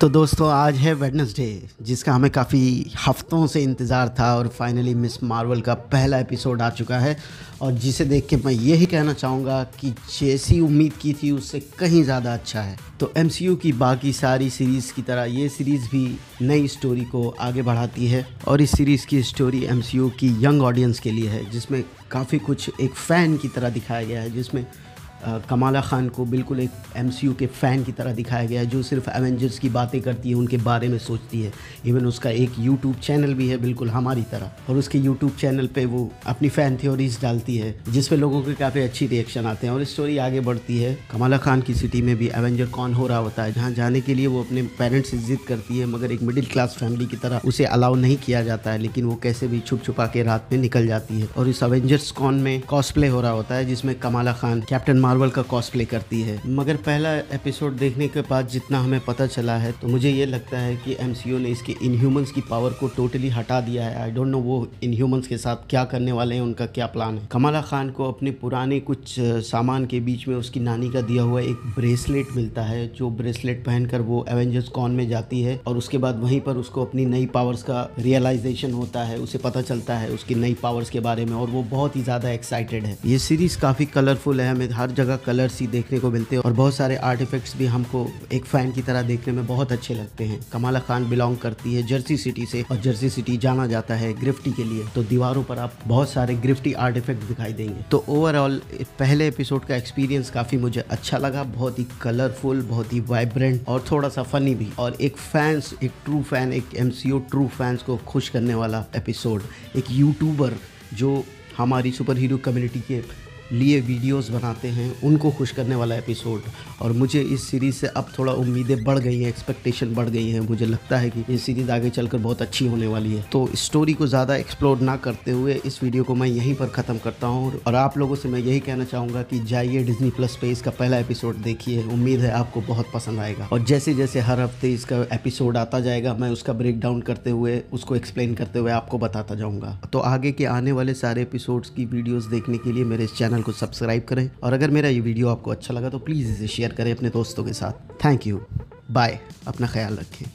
तो दोस्तों, आज है वेडनेसडे जिसका हमें काफ़ी हफ्तों से इंतज़ार था और फाइनली मिस मार्वल का पहला एपिसोड आ चुका है। और जिसे देख के मैं यही कहना चाहूँगा कि जैसी उम्मीद की थी, उससे कहीं ज़्यादा अच्छा है। तो एमसीयू की बाकी सारी सीरीज़ की तरह, ये सीरीज़ भी नई स्टोरी को आगे बढ़ाती है और इस सीरीज़ की स्टोरी एमसीयू की यंग ऑडियंस के लिए है, जिसमें काफ़ी कुछ एक फ़ैन की तरह दिखाया गया है, जिसमें कमाला खान को बिल्कुल एक एमसीयू के फ़ैन की तरह दिखाया गया है, जो सिर्फ़ एवेंजर्स की बातें करती है, उनके बारे में सोचती है। इवन उसका एक यूट्यूब चैनल भी है बिल्कुल हमारी तरह। और उसके यूट्यूब चैनल पे वो अपनी फ़ैन थ्योरीज डालती है जिसपे लोगों के काफ़ी अच्छी रिएक्शन आते हैं। और स्टोरी आगे बढ़ती है। कमाला खान की सिटी में भी एवेंजर कौन हो रहा होता है, जहाँ जाने के लिए वो अपने पेरेंट्स से जिद करती है, मगर एक मिडिल क्लास फैमिली की तरह उसे अलाउ नहीं किया जाता है, लेकिन वो कैसे भी छुप छुपा के रात में निकल जाती है। और इस अवेंजर्स कॉन में कॉस्प्ले हो रहा होता है, जिसमें कमाला खान कैप्टन मार्वल का कॉस्प्ले करती है। मगर पहला एपिसोड देखने के बाद जितना हमें पता चला है तो मुझे ये लगता है कि एम ने इसके इनह्यूमंस की पावर को टोटली हटा दिया है। आई डोंट नो वो इनह्यूमंस के साथ क्या करने वाले हैं, उनका क्या प्लान है। कमाला खान को अपने पुराने कुछ सामान के बीच में उसकी नानी का दिया हुआ एक ब्रेसलेट मिलता है, जो ब्रेसलेट पहनकर वो एवेंजर्स कॉन में जाती है, और उसके बाद वहीं पर उसको अपनी नई पावर्स का रियलाइजेशन होता है, उसे पता चलता है उसकी नई पावर्स के बारे में, और वो बहुत ही ज़्यादा एक्साइटेड है। ये सीरीज़ काफ़ी कलरफुल है, हमें हर जगह कलर कलर्स ही देखने को मिलते हैं और बहुत सारे आर्ट इफेक्ट्स भी हमको एक फ़ैन की तरह देखने में बहुत अच्छे लगते हैं। कमाला खान बिलोंग करती है जर्सी सिटी से और जर्सी सिटी जाना जाता है ग्रिफ्टी के लिए। तो दीवारों पर आप बहुत सारे ग्रिफ्टी आर्ट इफ़ेक्ट दिखाई देंगे। तो ओवरऑल पहले एपिसोड का एक्सपीरियंस काफ़ी मुझे अच्छा लगा। बहुत ही कलरफुल बहुत ही वाइब्रेंट और थोड़ा सा फनी भी। और एक फैंस एक ट्रू फ़ैन एक एम ट्रू फैंस को खुश करने वाला एपिसोड एक यूट्यूबर जो हमारी सुपर हीरो कम्युनिटी के लिए वीडियोस बनाते हैं, उनको खुश करने वाला एपिसोड और मुझे इस सीरीज़ से अब थोड़ा उम्मीदें बढ़ गई हैं एक्सपेक्टेशन बढ़ गई हैं। मुझे लगता है कि ये सीरीज़ आगे चलकर बहुत अच्छी होने वाली है। तो स्टोरी को ज़्यादा एक्सप्लोर ना करते हुए इस वीडियो को मैं यहीं पर ख़त्म करता हूँ। और आप लोगों से मैं यही कहना चाहूँगा कि जाइए डिजनी प्लस पे इसका पहला एपिसोड देखिए। उम्मीद है आपको बहुत पसंद आएगा। और जैसे जैसे हर हफ़्ते इसका एपिसोड आता जाएगा, मैं उसका ब्रेक डाउन करते हुए, उसको एक्सप्लेन करते हुए आपको बताता जाऊँगा। तो आगे के आने वाले सारे एपिसोड्स की वीडियोज़ देखने के लिए मेरे इस चैनल को सब्सक्राइब करें और अगर मेरा ये वीडियो आपको अच्छा लगा तो प्लीज़ इसे शेयर करें अपने दोस्तों के साथ। थैंक यू बाय अपना ख्याल रखें।